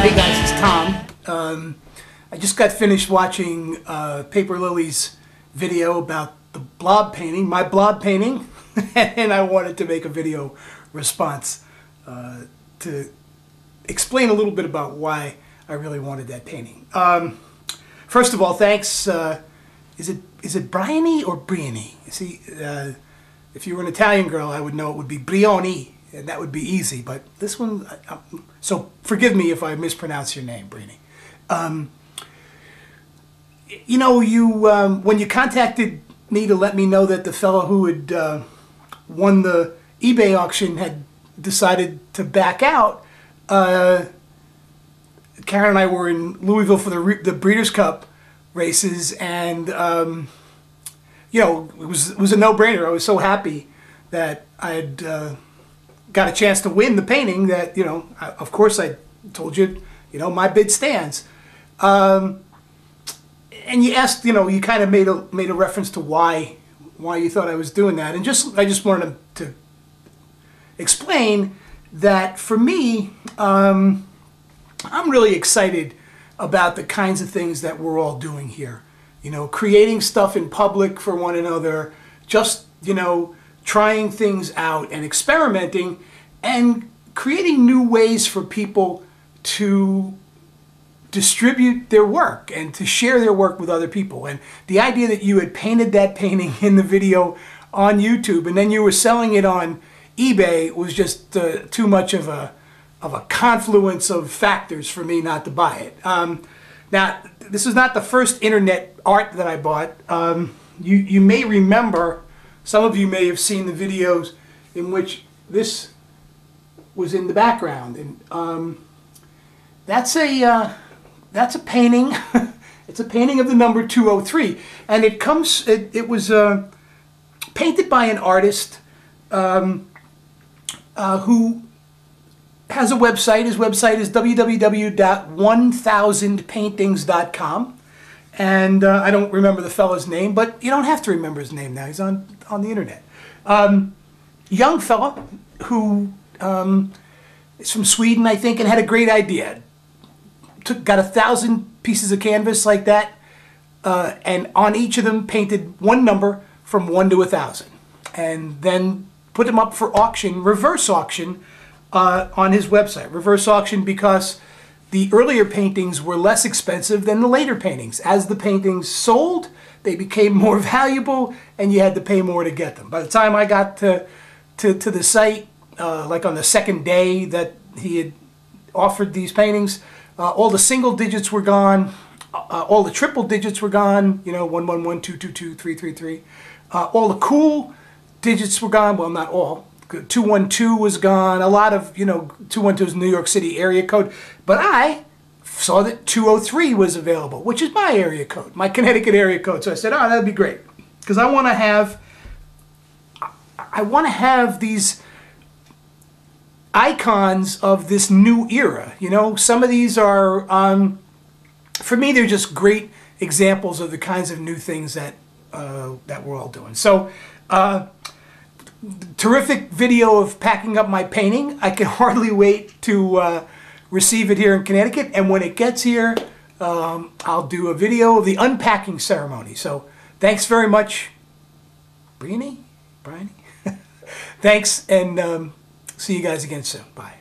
Hey guys, it's Tom. Um, I just got finished watching uh, Paperlilies video about the blob painting, my blob painting, and I wanted to make a video response uh, to explain a little bit about why I really wanted that painting. Um, first of all, thanks. Uh, is it is it Bryony or Briony? See, uh, if you were an Italian girl, I would know it would be Brioni, and that would be easy. But this one, I, so forgive me if I mispronounce your name, Briony. Um, you know, you um, when you contacted me to let me know that the fellow who had uh, won the eBay auction had decided to back out. Uh, Karen and I were in Louisville for the the Breeders' Cup races, and um, you know, it was it was a no brainer. I was so happy that I had uh, got a chance to win the painting. That you know, I, of course, I told you, you know, my bid stands. Um, and you asked, you know, you kind of made a made a reference to why why you thought I was doing that, and just I just wanted to, to explain that for me, um, I'm really excited about the kinds of things that we're all doing here. You know, creating stuff in public for one another, just you know, trying things out and experimenting, and creating new ways for people to distribute their work and to share their work with other people. And the idea that you had painted that painting in the video on YouTube and then you were selling it on eBay was just uh, too much of a of a confluence of factors for me not to buy it. Um, now, this is not the first internet art that I bought. Um, you you may remember, some of you may have seen the videos in which this was in the background, and um, that's a uh, that's a painting. it's a painting of the number 203. And it comes, it, it was uh, painted by an artist um, uh, who has a website. His website is www.1000paintings.com. And uh, I don't remember the fellow's name, but you don't have to remember his name now. He's on, on the internet. Um, young fella who um, is from Sweden, I think, and had a great idea took got a thousand pieces of canvas like that, uh, and on each of them painted one number from one to a thousand, and then put them up for auction, reverse auction, uh, on his website. Reverse auction because the earlier paintings were less expensive than the later paintings. As the paintings sold, they became more valuable, and you had to pay more to get them. By the time I got to to, to the site, uh, like on the second day that he had offered these paintings, uh, all the single digits were gone. Uh, all the triple digits were gone. You know, one one one two two two three three three. Uh, all the cool digits were gone. Well, not all. Two one two was gone. A lot of you know two one two is New York City area code. But I saw that 203 was available, which is my area code, my Connecticut area code. So I said, oh, that'd be great because I want to have. I want to have these icons of this new era. You know, some of these are, um, for me, they're just great examples of the kinds of new things that uh, that we're all doing. So, uh, terrific video of packing up my painting. I can hardly wait to uh, receive it here in Connecticut, and when it gets here, um, I'll do a video of the unpacking ceremony. So, thanks very much, Briony, Briony. thanks, and. Um, See you guys again soon. Bye.